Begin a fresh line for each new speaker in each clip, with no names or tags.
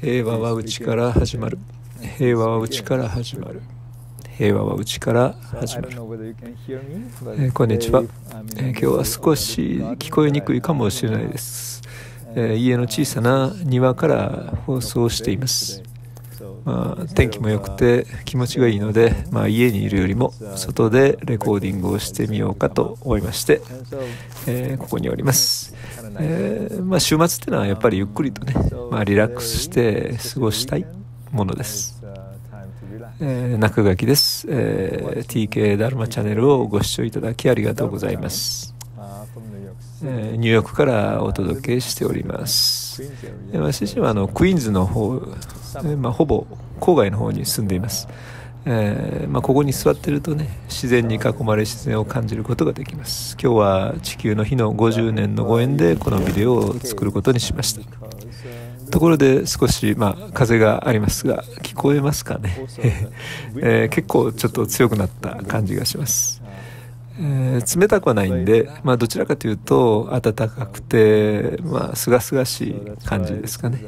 平和は内から始まる。平和は内から始まる。平和は内から始まる、え、こんにちは、え、今日は少し聞こえにくいかもしれないです、え、家の小さな庭から放送しています。まあ、天気も良くて気持ちがいいので、まあ、家にいるよりも外でレコーディングをしてみようかと思いまして、えー、ここにおります、えー、まあ、週末っていうのはやっぱりゆっくりとね、まあ、リラックスして過ごしたいものです、えー、中垣です、え TK ダルマチャンネルをご視聴いただきありがとうございます。えニューヨークからお届けしております。私自身はあのクイーンズの方、まあ、ほぼ郊外の方に住んでいます。えー、まあ、ここに座ってるとね自然に囲まれ自然を感じることができます。今日は地球の日の50年のご縁でこのビデオを作ることにしました。ところで少し、まあ、風がありますが聞こえますかね、えー、結構ちょっと強くなった感じがします。えー、冷たくはないんで、まあ、どちらかというと暖かくて、まあ、すがすがしい感じですかね、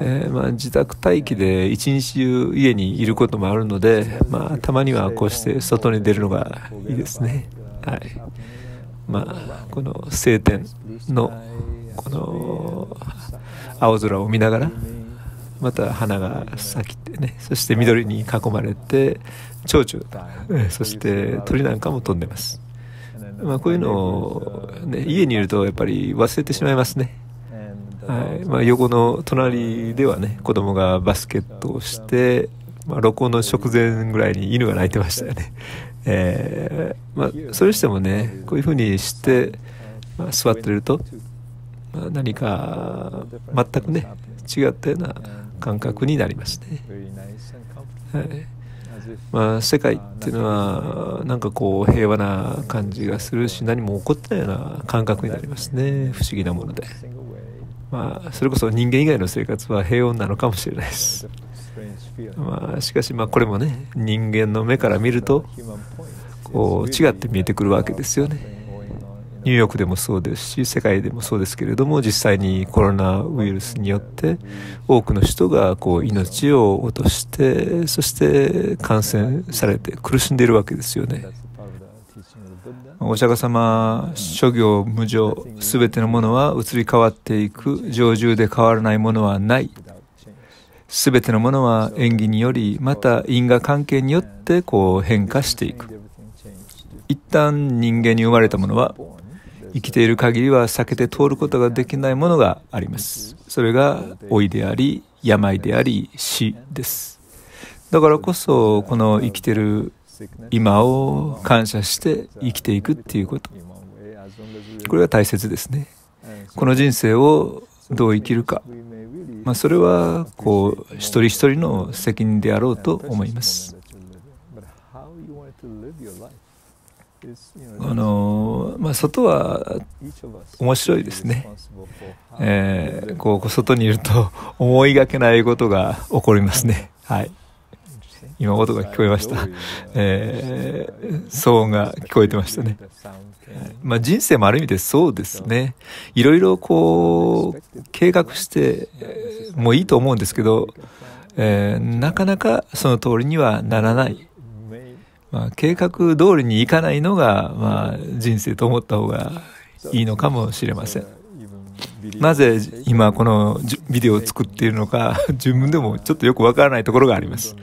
えー、まあ、自宅待機で一日中家にいることもあるので、まあ、たまにはこうして外に出るのがいいですね、はい。まあ、この晴天のこの青空を見ながらまた花が咲きてねそして緑に囲まれて蝶々そして鳥なんかも飛んでます、まあ、こういうのを、ね、家にいるとやっぱり忘れてしまいますねはい。まあ、横の隣ではね子供がバスケットをして、まあ、録音の直前ぐらいに犬が鳴いてましたよね、えーまあ、それしてもねこういうふうにして、まあ、座ってると、まあ、何か全くね違ったような感覚になりますね。はい。まあ、世界っていうのはなんかこう平和な感じがするし何も起こってないような感覚になりますね。不思議なもので、まあ、それこそ人間以外の生活は平穏なのかもしれないです、まあ、しかしまあこれもね人間の目から見るとこう違って見えてくるわけですよね。ニューヨークでもそうですし世界でもそうですけれども実際にコロナウイルスによって多くの人がこう命を落としてそして感染されて苦しんでいるわけですよね。お釈迦様諸行無常すべてのものは移り変わっていく常住で変わらないものはないすべてのものは縁起によりまた因果関係によってこう変化していく一旦人間に生まれたものは生きている限りは避けて通ることができないものがあります。それが老いであり、病であり、死です。だからこそ、この生きてる今を感謝して生きていくっていうこと。これが大切ですね。この人生をどう生きるか。まあ、それは、こう、一人一人の責任であろうと思います。あのまあ、外は面白いですね、えー、こう外にいると思いがけないことが起こりますねはい今音が聞こえました、えー、騒音が聞こえてましたね、まあ、人生もある意味でそうですね。いろいろこう計画してもいいと思うんですけど、えー、なかなかその通りにはならない。まあ、計画通りにいかないのが、まあ、人生と思った方がいいのかもしれません。なぜ今このビデオを作っているのか 自分でもちょっとよくわからないところがあります。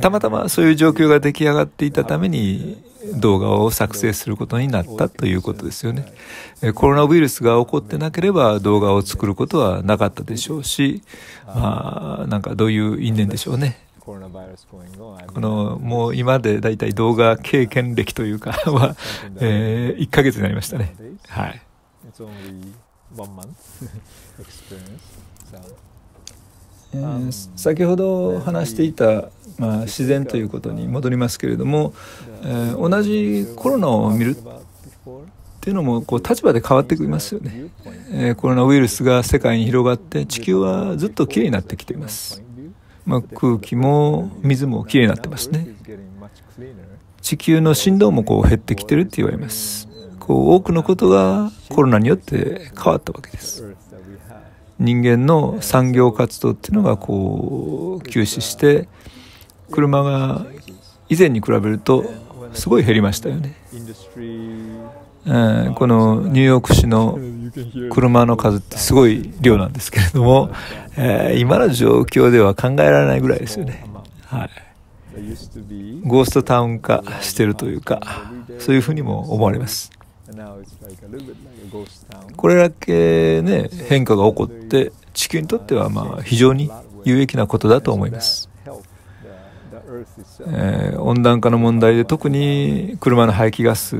たまたまそういう状況が出来上がっていたために動画を作成することになったということですよね。コロナウイルスが起こってなければ動画を作ることはなかったでしょうし、まあ、なんかどういう因縁でしょうね。このもう今でだいたい動画経験歴というか は、えー、1ヶ月になりましたね。はい。えー、先ほど話していた、まあ、自然ということに戻りますけれども、えー、同じコロナを見るっていうのもこう立場で変わってきますよね、えー、コロナウイルスが世界に広がって地球はずっときれいになってきています。まあ、空気も水もきれいになってますね。地球の振動もこう減ってきてるって言われますこう多くのことがコロナによって変わったわけです人間の産業活動っていうのがこう休止して車が以前に比べるとすごい減りましたよね。えー、このニューヨーク市の車の数ってすごい量なんですけれども、えー、今の状況では考えられないぐらいですよね。はい。ゴーストタウン化してるというか、そういうふうにも思われます。これだけね、変化が起こって、地球にとってはまあ非常に有益なことだと思います。えー、温暖化の問題で特に車の排気ガス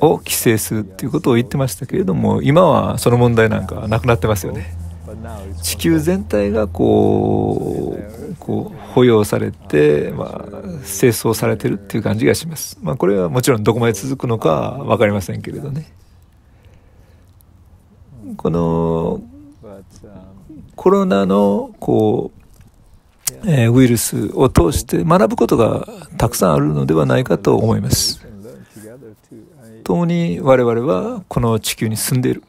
を規制するっていうことを言ってましたけれども今はその問題なんかなくなってますよね。地球全体がこうこう保養されて、まあ、清掃されてるっていう感じがします、まあ、これはもちろんどこまで続くのか分かりませんけれどねこのコロナのこうえウイルスを通して学ぶことがたくさんあるのではないかと思います。共に我々はこの地球に住んでいる。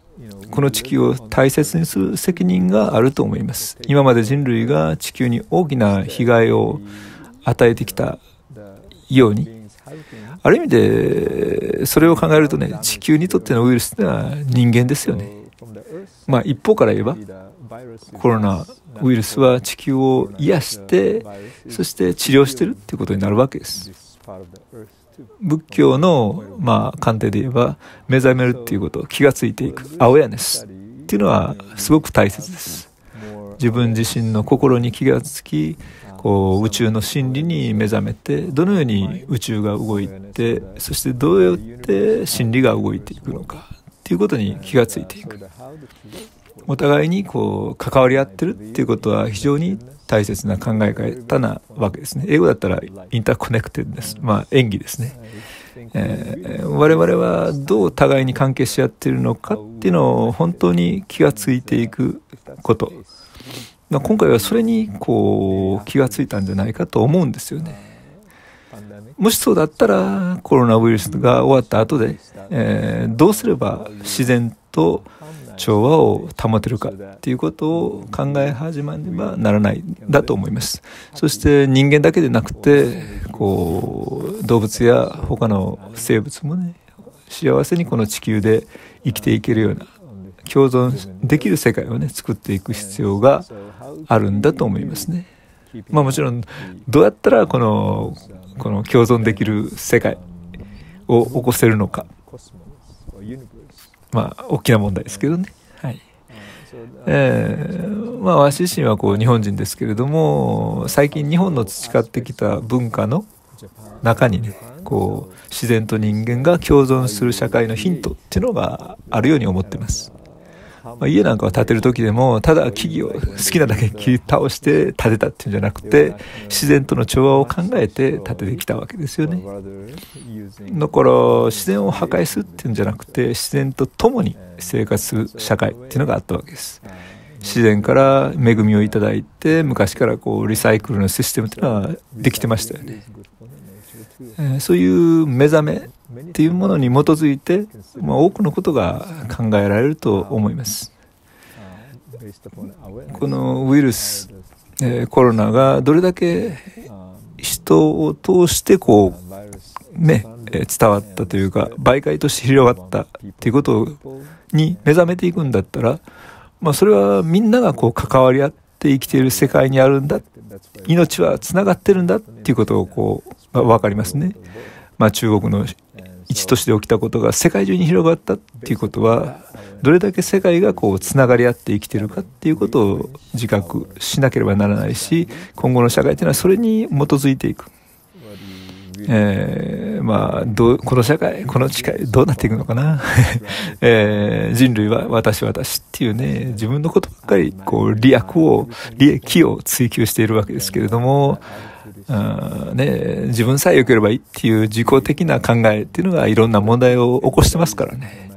この地球を大切にする責任があると思います。今まで人類が地球に大きな被害を与えてきたように、ある意味でそれを考えるとね、地球にとってのウイルスってのは人間ですよね。まあ一方から言えば、コロナウイルスは地球を癒してそして治療してるっていうことになるわけです仏教の、まあ、観点で言えば目覚めるっていうこと気がついていくアウェアネスっていうのはすごく大切です。自分自身の心に気がつきこう宇宙の真理に目覚めてどのように宇宙が動いてそしてどうやって真理が動いていくのか。ていうことに気がついていくお互いにこう関わり合ってるっていうことは非常に大切な考え方なわけですね。英語だったら interconnected です。まあ縁起ですね。えー、我々はどう互いに関係し合ってるのかっていうのを本当に気がついていくこと。今回はそれにこう気がついたんじゃないかと思うんですよね。もしそうだったらコロナウイルスが終わった後で、えー、どうすれば自然と調和を保てるかっていうことを考え始めねばならないだと思います。そして人間だけでなくてこう動物や他の生物もね幸せにこの地球で生きていけるような共存できる世界をね作っていく必要があるんだと思いますね。まあもちろんどうやったらこのこの共存できる世界を起こせるのかまあ、大きな問題ですけどね。はい。えー、まあ、私自身はこう、日本人ですけれども、最近日本の培ってきた文化の中にね、こう、自然と人間が共存する社会のヒントっていうのがあるように思ってます。まあ、家なんかを建てる時でもただ木々を好きなだけ切り倒して建てたっていうんじゃなくて自然との調和を考えて建ててきたわけですよね。だから自然を破壊するっていうんじゃなくて自然と共に生活する社会っていうのがあったわけです。自然から恵みをいただいて昔からこうリサイクルのシステムっていうのはできてましたよね、えー、そういう目覚めっていうものに基づいて、まあ、多くのことが考えられると思います。このウイルス、えー、コロナがどれだけ人を通してこうね、えー、伝わったというか媒介として広がったっていうことに目覚めていくんだったら、まあ、それはみんながこう関わり合って生きている世界にあるんだ命はつながってるんだっていうことをこう、まあ、分かりますね。まあ、中国の一都市で起きたことが世界中に広がったっていうことはどれだけ世界がこうつながり合って生きてるかっていうことを自覚しなければならないし今後の社会っていうのはそれに基づいていく。えー、まあ、どう、この社会、この地界、どうなっていくのかな。えー、人類は私、私っていうね、自分のことばっかり、こう、利益を、利益を追求しているわけですけれども、うんね、自分さえ良ければいいっていう自己的な考えっていうのがいろんな問題を起こしてますからね。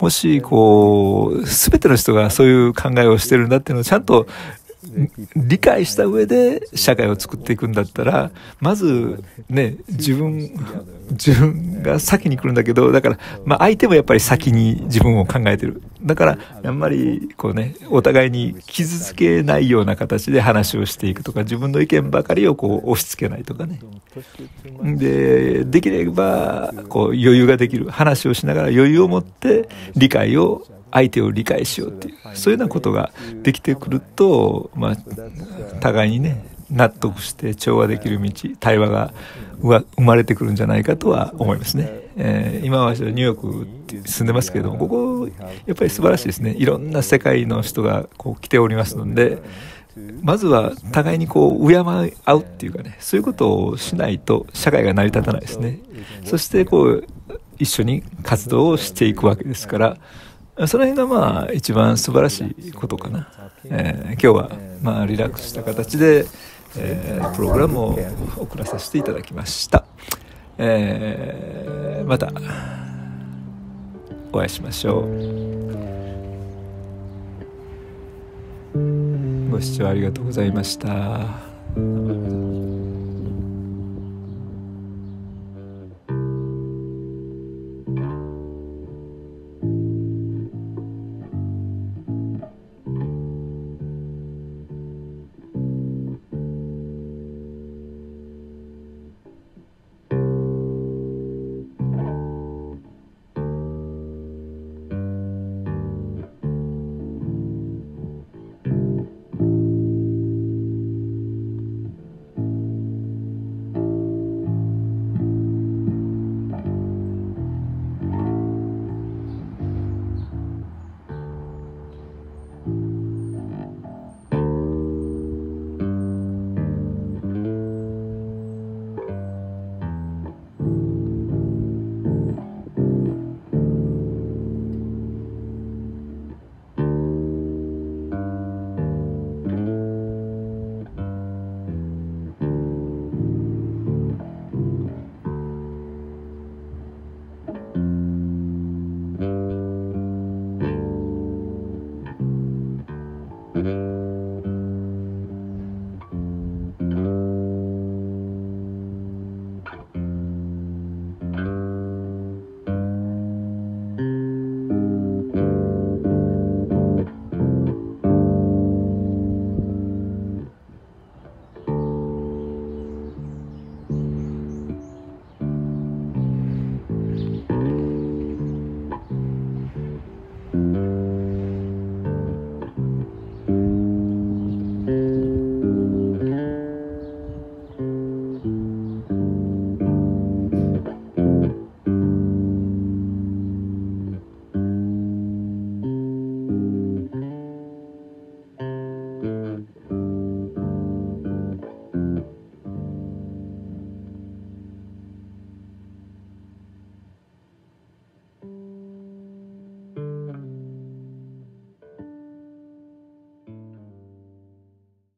もし、こう、すべての人がそういう考えをしてるんだっていうのをちゃんと理解した上で社会を作っていくんだったらまずね自分自分が先に来るんだけどだから、まあ、相手もやっぱり先に自分を考えてる。だからあんまりこうねお互いに傷つけないような形で話をしていくとか自分の意見ばかりをこう押し付けないとかね。でできればこう余裕ができる。話をしながら余裕を持って理解を相手を理解しようっていうそういうようなことができてくると、まあ、互いにね納得して調和できる道対話が生まれてくるんじゃないかとは思いますね、えー、今はニューヨーク住んでますけれどもここやっぱり素晴らしいですね。いろんな世界の人がこう来ておりますのでまずは互いにこう敬い合うっていうかねそういうことをしないと社会が成り立たないですね。そしてこう一緒に活動をしていくわけですからその辺がまあ一番素晴らしいことかな、えー、今日はまあリラックスした形で、えー、プログラムを送らさせていただきました、えー、またお会いしましょう。ご視聴ありがとうございました。